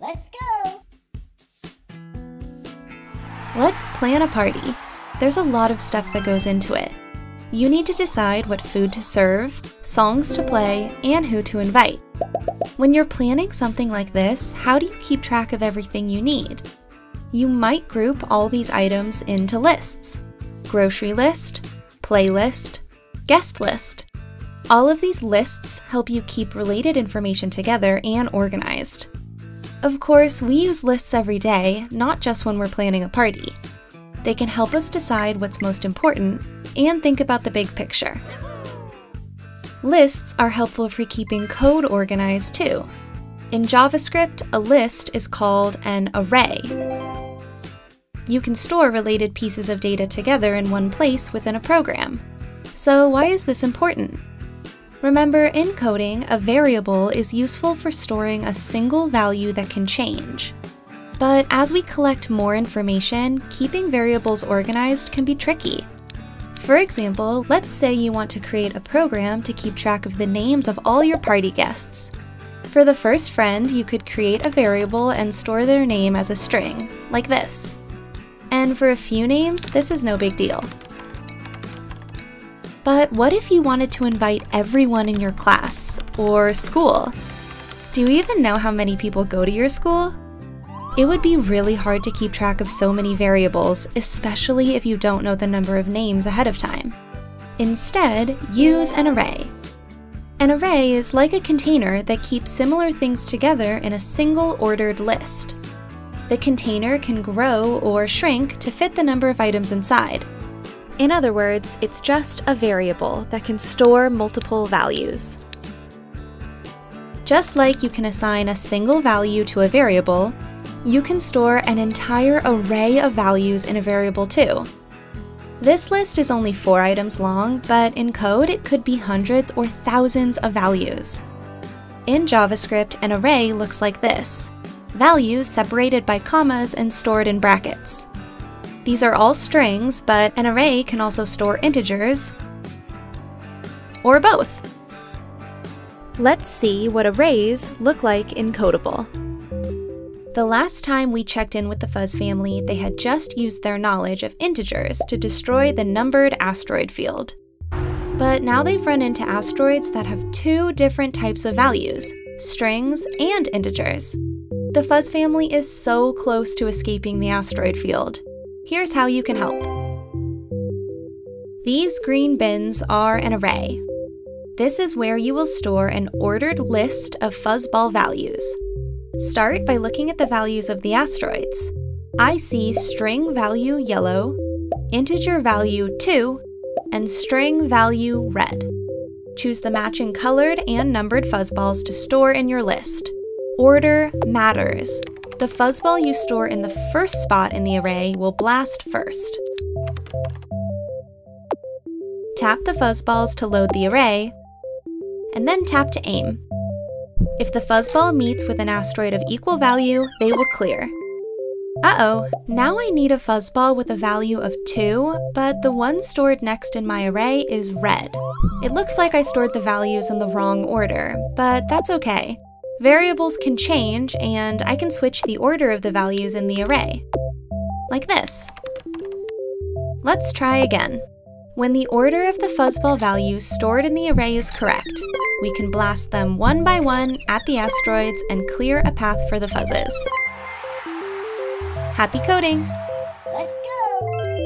Let's go! Let's plan a party. There's a lot of stuff that goes into it. You need to decide what food to serve, songs to play, and who to invite. When you're planning something like this, how do you keep track of everything you need? You might group all these items into lists grocery list, playlist, guest list. All of these lists help you keep related information together and organized. Of course, we use lists every day, not just when we're planning a party. They can help us decide what's most important and think about the big picture. Lists are helpful for keeping code organized too. In JavaScript, a list is called an array. You can store related pieces of data together in one place within a program. So why is this important? Remember, in coding, a variable is useful for storing a single value that can change. But as we collect more information, keeping variables organized can be tricky. For example, let's say you want to create a program to keep track of the names of all your party guests. For the first friend, you could create a variable and store their name as a string, like this. And for a few names, this is no big deal. But what if you wanted to invite everyone in your class or school? Do you even know how many people go to your school? It would be really hard to keep track of so many variables, especially if you don't know the number of names ahead of time. Instead, use an array. An array is like a container that keeps similar things together in a single ordered list. The container can grow or shrink to fit the number of items inside. In other words, it's just a variable that can store multiple values. Just like you can assign a single value to a variable, you can store an entire array of values in a variable too. This list is only four items long, but in code it could be hundreds or thousands of values. In JavaScript, an array looks like this values separated by commas and stored in brackets. These are all strings, but an array can also store integers, or both. Let's see what arrays look like in Kodable. The last time we checked in with the Fuzz family, they had just used their knowledge of integers to destroy the numbered asteroid field. But now they've run into asteroids that have two different types of values, strings and integers. The Fuzz family is so close to escaping the asteroid field. Here's how you can help. These green bins are an array. This is where you will store an ordered list of fuzzball values. Start by looking at the values of the asteroids. I see string value yellow, integer value 2, and string value red. Choose the matching colored and numbered fuzzballs to store in your list. Order matters. The fuzzball you store in the first spot in the array will blast first. Tap the fuzzballs to load the array, and then tap to aim. If the fuzzball meets with an asteroid of equal value, they will clear. Uh-oh, now I need a fuzzball with a value of 2, but the one stored next in my array is red. It looks like I stored the values in the wrong order, but that's okay. Variables can change, and I can switch the order of the values in the array. Like this. Let's try again. When the order of the fuzzball values stored in the array is correct, we can blast them one by one at the asteroids and clear a path for the fuzzes. Happy coding! Let's go!